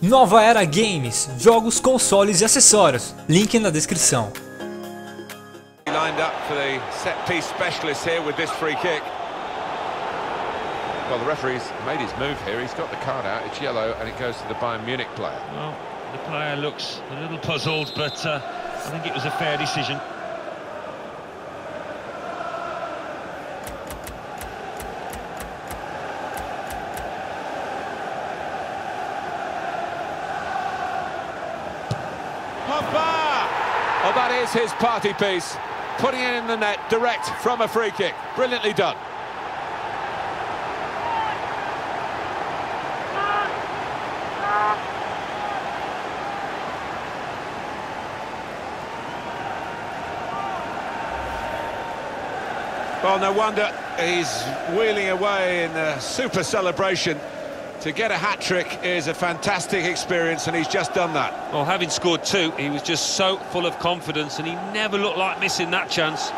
Nova Era Games, jogos, consoles e acessórios. Link na descrição. Lined up for the set piece specialist here with this free kick. Well, the referee's made his move here. He's got the card out. It's yellow, and it goes to the Bayern Munich player. Well, the player looks a little puzzled, but uh, I think it was a fair decision. Pogba! Oh, that is his party piece. Putting it in the net direct from a free kick. Brilliantly done. Well, no wonder he's wheeling away in a super celebration. To get a hat-trick is a fantastic experience, and he's just done that. Well, having scored two, he was just so full of confidence, and he never looked like missing that chance.